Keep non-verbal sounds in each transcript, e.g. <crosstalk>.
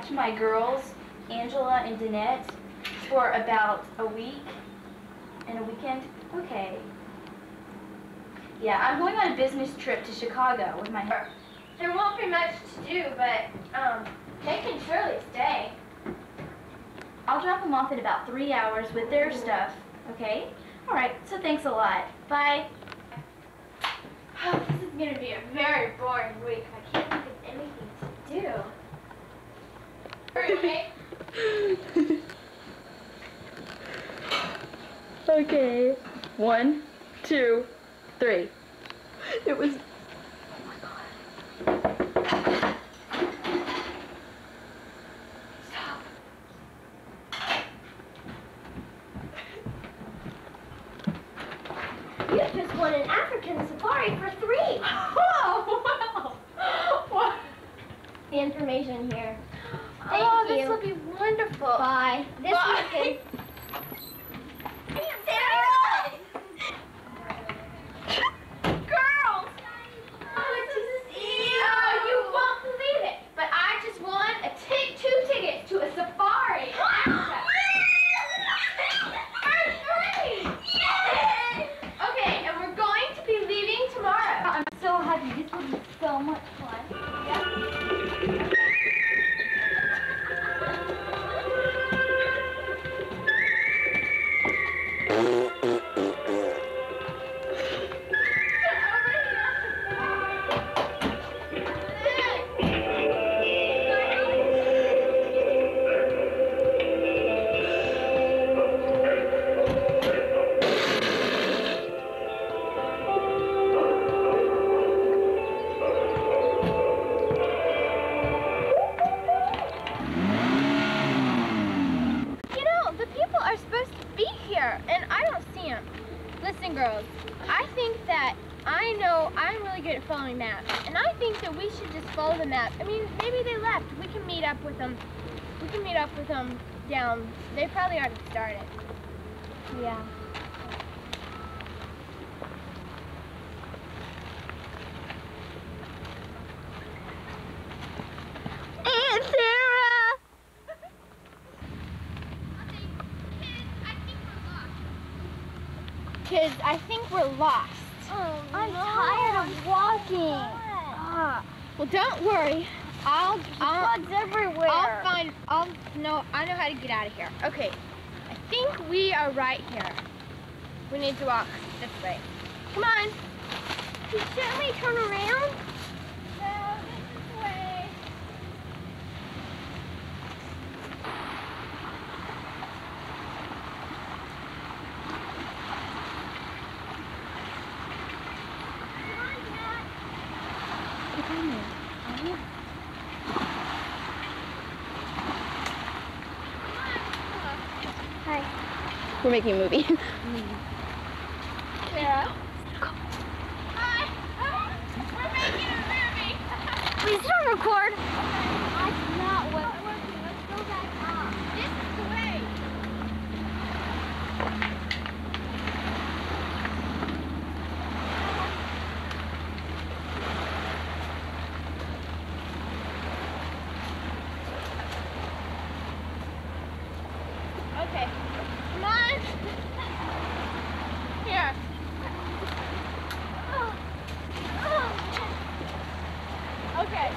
watch my girls, Angela and Danette, for about a week and a weekend. Okay. Yeah, I'm going on a business trip to Chicago with my. There won't be much to do, but um, they can surely stay. I'll drop them off in about three hours with their stuff. Okay? All right. So thanks a lot. Bye. Oh, this is gonna be a very boring week. I can't think of anything to do. Hurry, <laughs> Okay. One, two, three. It was. Oh my god. Stop. You just won an African safari for three. <laughs> Oh, wow. What? The information here. Thank oh, you. this will be wonderful. Bye. This Bye. <laughs> can meet up with them down. They probably already started. Yeah. Aunt Sarah! Kids, I think we're lost. Oh, I'm tired of walking. Ah, well, don't worry. I'll, I'll, everywhere. I'll find, I'll, no, I know how to get out of here. Okay, I think we are right here. We need to walk this way. Come on. Shouldn't we turn around? No, this way. We're making a movie. <laughs> Sarah. Hi. We're making a movie. Please don't record. That's not what we're working. Let's go back up. This is the way. Okay. Come on. Here. Okay.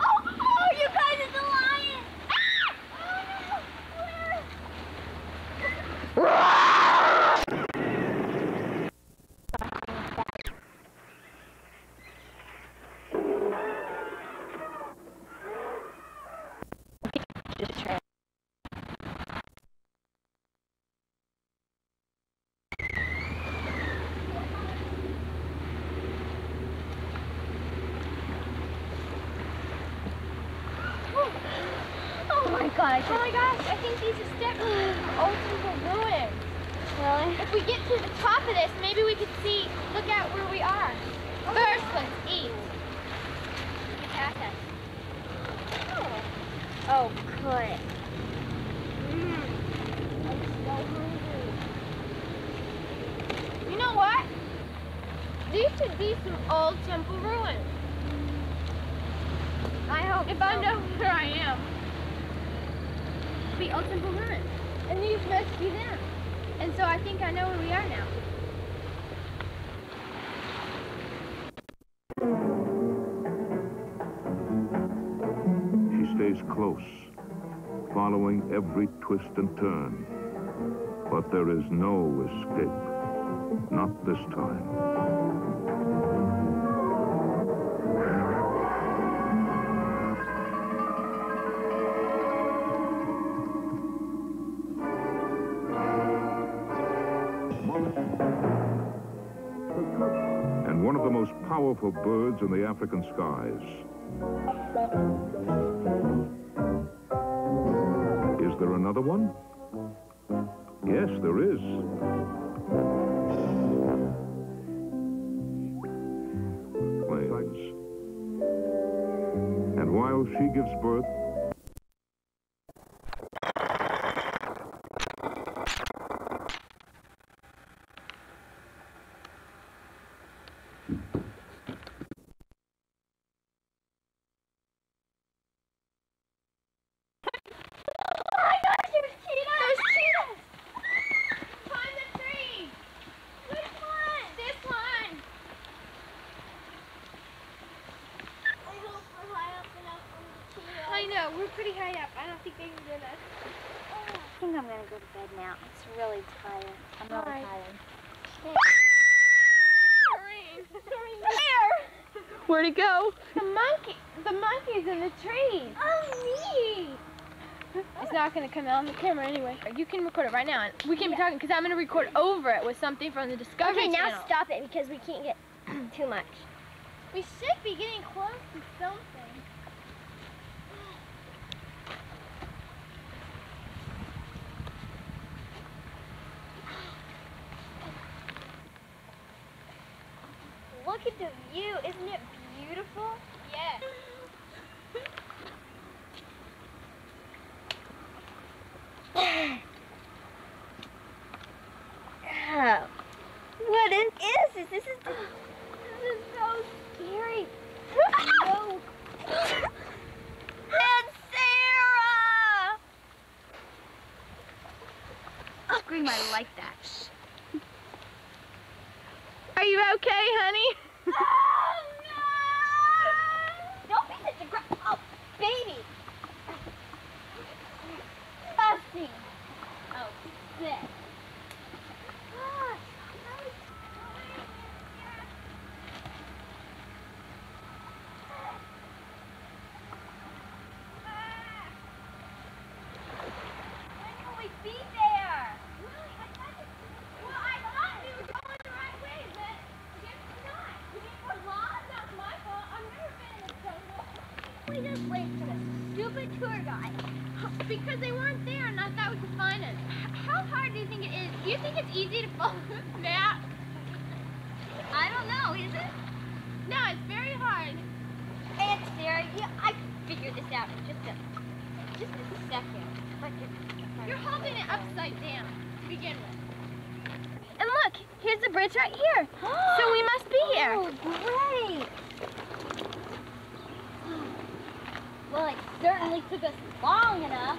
Oh, oh, you guys, it's a lion! Ah! Oh, no! Where? Oh my. Oh my gosh, I think these are steps to ultimate ruin. Really? If we get to the top of this, maybe we could see, look out where we are. First, let's eat. Us. Oh, good. Mm. I'm so hungry. You know what? These should be some old temple ruins. I hope If I know where I am. Be. And them. And so I think I know where we are now. She stays close, following every twist and turn. But there is no escape. Not this time. Most powerful birds in the African skies. Is there another one? Yes, there is. Plains. And while she gives birth, Oh my gosh, there's cheetahs! There's cheetahs! Climb the tree! Which one? This one! I hope we're high up enough from the cheetahs. I pretty high up. I don't think they can get us. I think I'm gonna go to bed now. It's really tired. I'm really Alright. tired. Where'd it go? The monkey! The monkey's in the trees! Oh, neat! It's not gonna come out on the camera anyway. You can record it right now. and We can be talking because I'm gonna record over it with something from the Discovery Okay, now Channel. stop it because we can't get <clears throat> too much. We should be getting close to something. Look at the view. Isn't it beautiful? Yes. Oh. What is, is this? This is, this is so scary. no. It's Sarah! Scream, I like that. Are you okay, honey? <laughs> Oh, no! Don't be such a gr- Oh, baby! Pussy! Oh, sick. Gosh, that was When will we be there? Well, I thought we were going the right way, but I guess we're not. We mean, we're lost. That's my fault. I've never been in this jungle. We just wait for the stupid tour guide. Because they weren't there and I thought we could find us. H- How hard do you think it is? Do you think it's easy to follow this map? I don't know, is it? No, it's very hard. Aunt Sarah, yeah, I can figure this out in just a, just a second. You're holding it upside down to begin with. And look, here's the bridge right here. <gasps> so we must be here. Oh, great. <sighs> Well, it certainly took us long enough.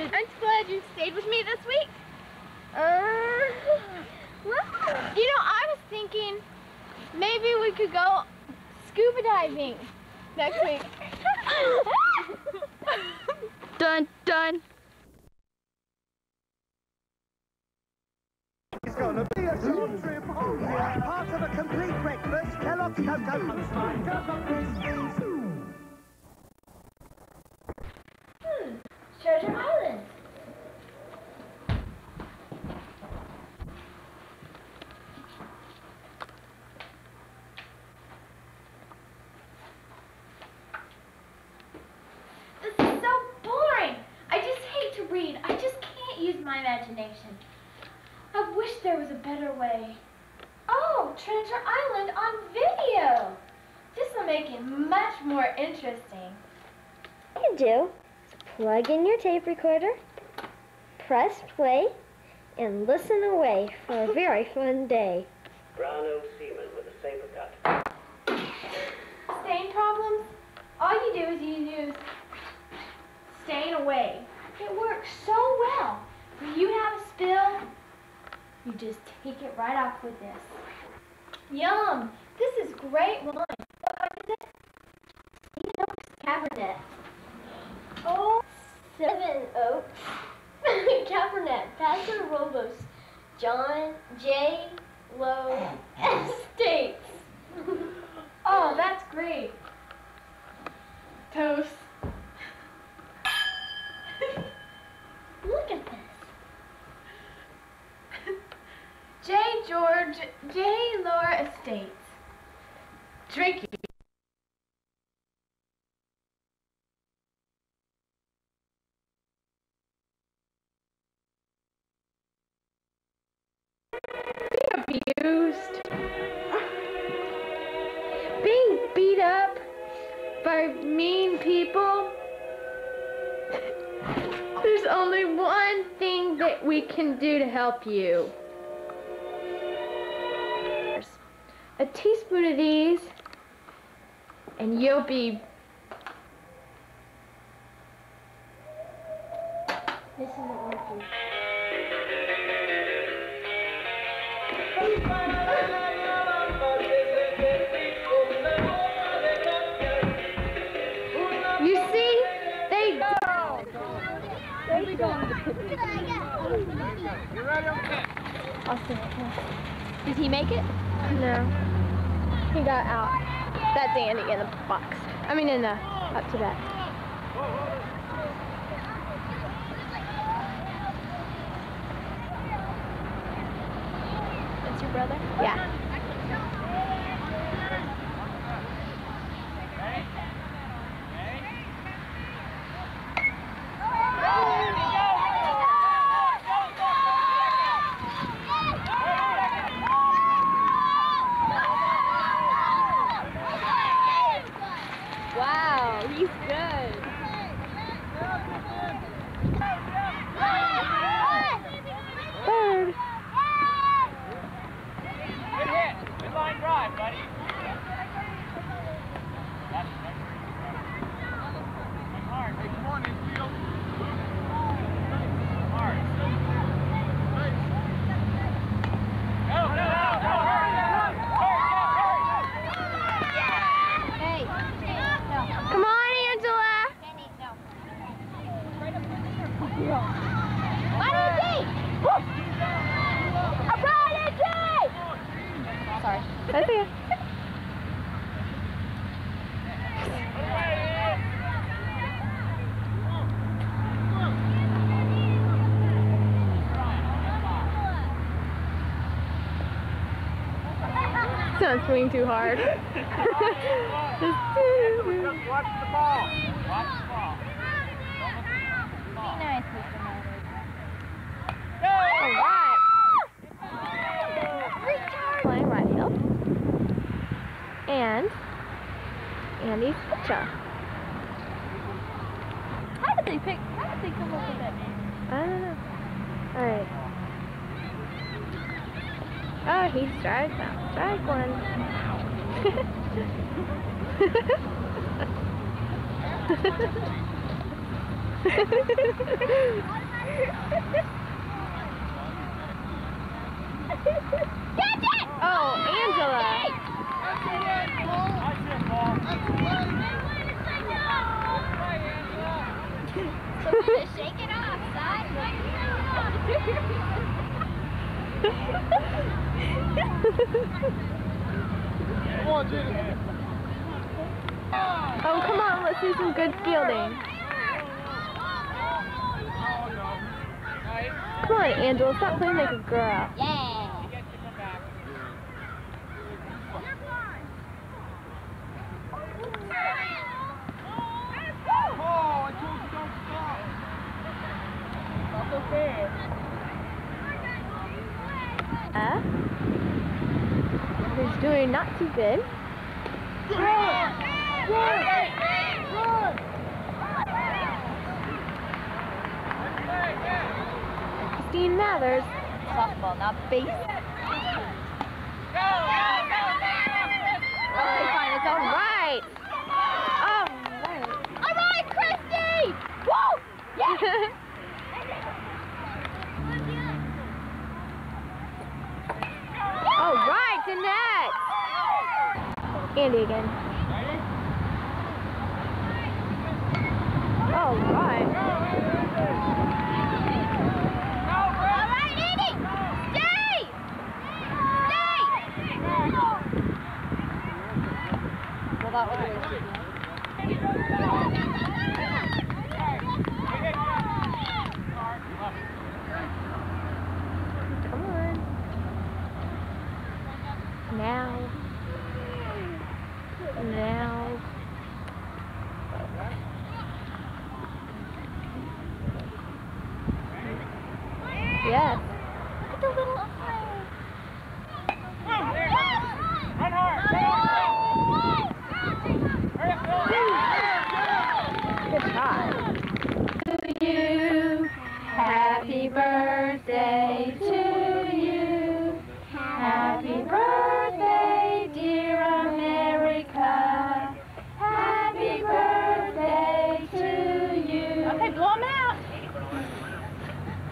I'm glad you stayed with me this week. Uh, you know, I was thinking maybe we could go scuba diving next week. <laughs> Dun dun. It's gonna be a short trip. Oh part of a complete breakfast. Kellogg's Cocoa Post. Treasure Island. This is so boring. I just hate to read. I just can't use my imagination. I wish there was a better way. Oh, Treasure Island on video. This will make it much more interesting. can do plug in your tape recorder, press play, and listen away for a very fun day. Brown-nosed seaman with a saber cut. Stain problems? All you do is you use stain away. It works so well. When you have a spill, you just take it right off with this. Yum! This is great wine. What wine is it? Seven Oaks Cabernet. Oh, Seven Oaks, <laughs> Cabernet, Paso Robles, John J. Lohr Estates. <laughs> Oh, that's great. Toast. <laughs> Look at this. J. George J. Laura Estates. Drinking. We can do to help you. A teaspoon of these, and you'll be This isn't Did he make it? no. He got out. That's Andy in the box. I mean, in the up to bat. That's your brother? Yeah. Wow, he's good. Bird. Good hit. Good line drive, buddy. Hard. Hey, come on, infield. Hard. Go, go, go, go. Hurry, hurry, hurry. Come on, Angela. Sorry. That's it. Don't swing too hard. Just watch the ball. Watch the ball. Be nice, Mr. Motors. Playing right heel. And Andy's pitcher. How did they pick? How did they come up with that name? I don't know. All right. Oh, he strikes out. Strike one. oh, Angela. Shake it off, Come on, Jimmy. Oh, come on, let's do some good fielding. Come on, Angela, stop playing like a girl. Yeah. Oh, I told you don't stop. Uh, doing not too good. Christine Mathers. Softball, not base. Okay, fine, it's all right. All right. All right, Christy! Woo! Yeah! <laughs> all right, Danette. Andy again. All right. All right, Andy! Stay! Stay! Well, that was Come on. Now. Now. Yes. Look at the little umpire. Run hard. Good shot. To you, happy birthday to you. Happy birthday, dear America. Happy birthday to you. Okay, blow 'em out.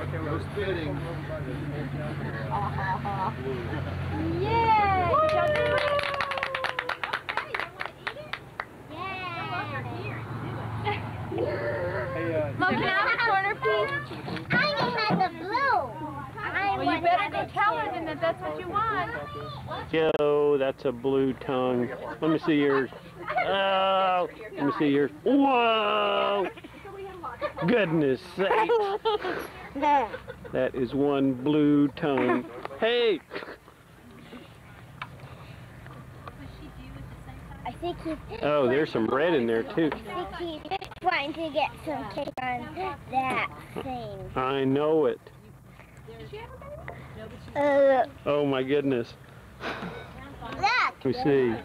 Okay, no spitting. Yay! Good job. Hey, uh, Mom, can I have a corner piece? I had the blue. I Well, you better go tell her then that that's what you want. Joe, that's a blue tongue. Let me see yours. Oh, let me see yours. Whoa! Goodness sake. That is one blue tongue. Hey! I think he's. Oh, there's some red in there too. I think he's trying to get some cake on that thing. I know it. Uh, Oh my goodness. look. Let me see.